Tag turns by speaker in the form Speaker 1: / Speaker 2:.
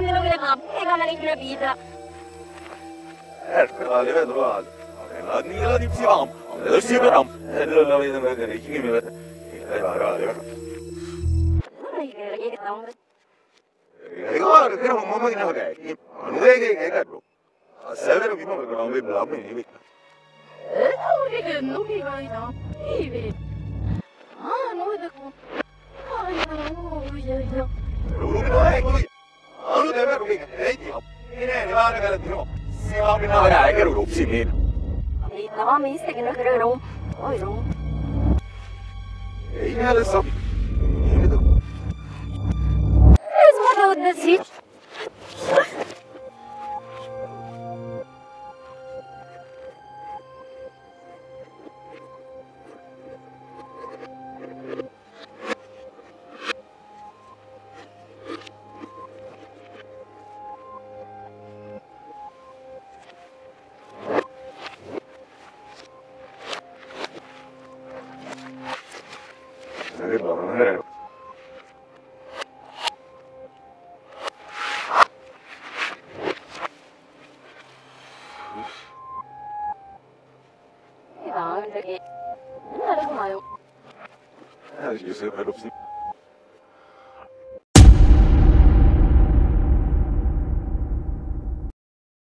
Speaker 1: nemmeno che le cappe, che mi una vita.
Speaker 2: Ecco, la livello trovato. La nila di psivam. La siberam. La la vedo che chi mi vede. E va, va, va.
Speaker 1: Non è che che sta un
Speaker 2: Ricordo che era un uomo di navigare. Non è che è caro. A severo vi muove con un bel blabbo in vita.
Speaker 1: Eh, che non mi vai da. Vivi. Ah, è che... Ah, no, io, io.
Speaker 2: Lo è così. Non deve 命人你妈那个牛，西妈
Speaker 1: 被他俩给弄死命。你他
Speaker 2: 妈没死
Speaker 1: 给那个弄，
Speaker 2: 哎呦！إيه
Speaker 1: هذا الصف؟ إيه هذا؟ اسمه ده ودنا
Speaker 2: سيت Ja, ich sehe bei Luft.